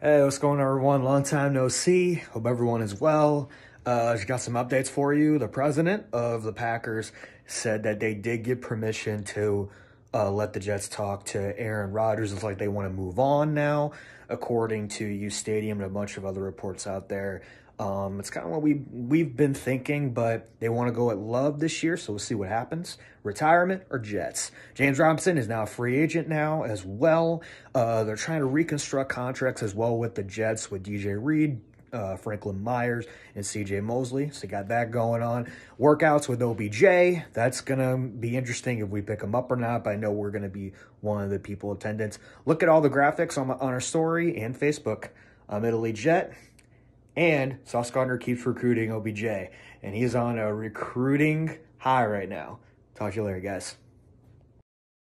Hey, what's going on, everyone? Long time no see. Hope everyone is well. Uh, just got some updates for you. The president of the Packers said that they did get permission to uh, let the Jets talk to Aaron Rodgers. It's like they want to move on now, according to U Stadium and a bunch of other reports out there. Um, it's kind of what we we've been thinking, but they want to go at Love this year, so we'll see what happens. Retirement or Jets? James Robinson is now a free agent now as well. Uh, they're trying to reconstruct contracts as well with the Jets with DJ Reed, uh, Franklin Myers, and CJ Mosley. So got that going on. Workouts with OBJ. That's going to be interesting if we pick him up or not, but I know we're going to be one of the people attendance. Look at all the graphics on, on our story and Facebook. I'm Italy Jet. And Sauce Gardner keeps recruiting OBJ, and he's on a recruiting high right now. Talk to you later, guys.